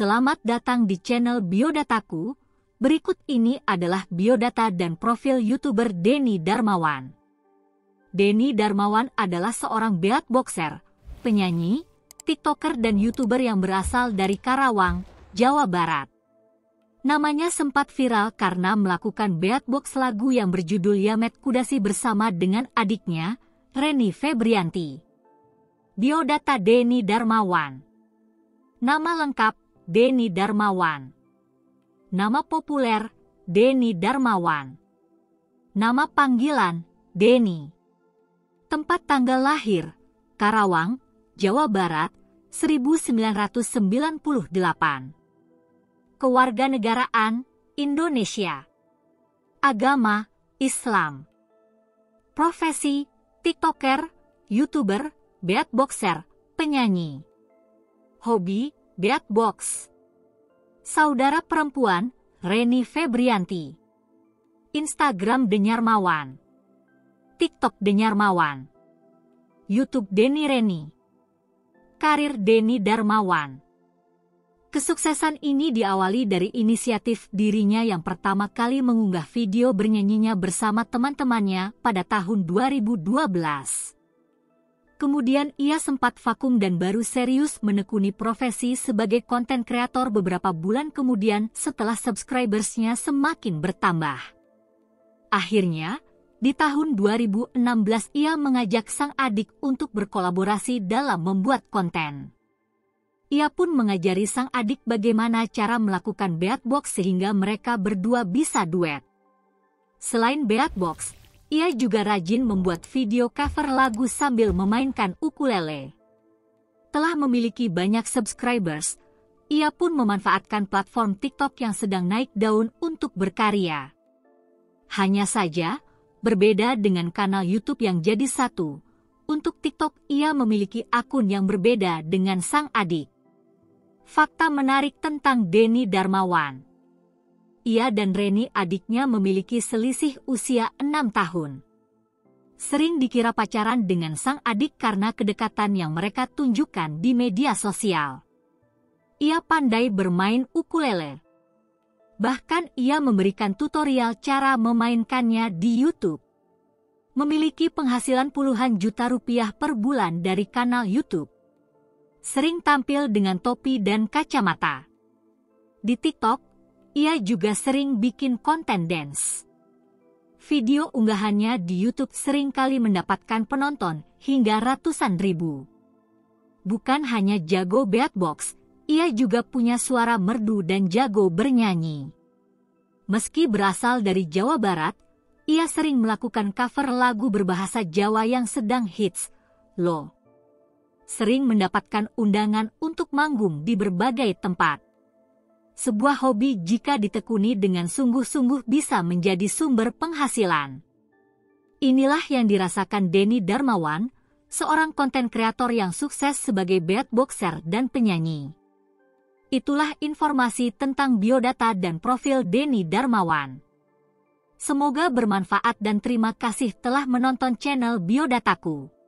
Selamat datang di channel Biodataku. Berikut ini adalah biodata dan profil YouTuber Denny Darmawan. Denny Darmawan adalah seorang beatboxer, penyanyi, TikToker dan YouTuber yang berasal dari Karawang, Jawa Barat. Namanya sempat viral karena melakukan beatbox lagu yang berjudul Yamet Kudasi bersama dengan adiknya, Reni Febrianti. Biodata Denny Darmawan Nama lengkap Denny Darmawan. Nama populer, Denny Darmawan. Nama panggilan, Denny. Tempat tanggal lahir, Karawang, Jawa Barat, 1998. Kewarganegaraan, Indonesia. Agama, Islam. Profesi, TikToker, YouTuber, beatboxer, penyanyi. Hobi, Beatbox. Saudara perempuan, Reni Febrianti. Instagram Denyarmawan. TikTok Denyarmawan. YouTube Deni Reni. Karir Deni Darmawan. Kesuksesan ini diawali dari inisiatif dirinya yang pertama kali mengunggah video bernyanyinya bersama teman-temannya pada tahun 2012. Kemudian ia sempat vakum dan baru serius menekuni profesi sebagai konten kreator beberapa bulan kemudian setelah subscribersnya semakin bertambah. Akhirnya, di tahun 2016 ia mengajak sang adik untuk berkolaborasi dalam membuat konten. Ia pun mengajari sang adik bagaimana cara melakukan beatbox sehingga mereka berdua bisa duet. Selain beatbox, ia juga rajin membuat video cover lagu sambil memainkan ukulele. Telah memiliki banyak subscribers, ia pun memanfaatkan platform TikTok yang sedang naik daun untuk berkarya. Hanya saja, berbeda dengan kanal YouTube yang jadi satu, untuk TikTok ia memiliki akun yang berbeda dengan sang adik. Fakta menarik tentang Denny Darmawan ia dan Reni adiknya memiliki selisih usia enam tahun. Sering dikira pacaran dengan sang adik karena kedekatan yang mereka tunjukkan di media sosial. Ia pandai bermain ukulele. Bahkan ia memberikan tutorial cara memainkannya di YouTube. Memiliki penghasilan puluhan juta rupiah per bulan dari kanal YouTube. Sering tampil dengan topi dan kacamata. Di TikTok, ia juga sering bikin konten dance. Video unggahannya di YouTube sering kali mendapatkan penonton hingga ratusan ribu. Bukan hanya jago beatbox, ia juga punya suara merdu dan jago bernyanyi. Meski berasal dari Jawa Barat, ia sering melakukan cover lagu berbahasa Jawa yang sedang hits, loh. Sering mendapatkan undangan untuk manggung di berbagai tempat. Sebuah hobi jika ditekuni dengan sungguh-sungguh bisa menjadi sumber penghasilan. Inilah yang dirasakan Denny Darmawan, seorang konten kreator yang sukses sebagai beatboxer dan penyanyi. Itulah informasi tentang biodata dan profil Denny Darmawan. Semoga bermanfaat dan terima kasih telah menonton channel Biodataku.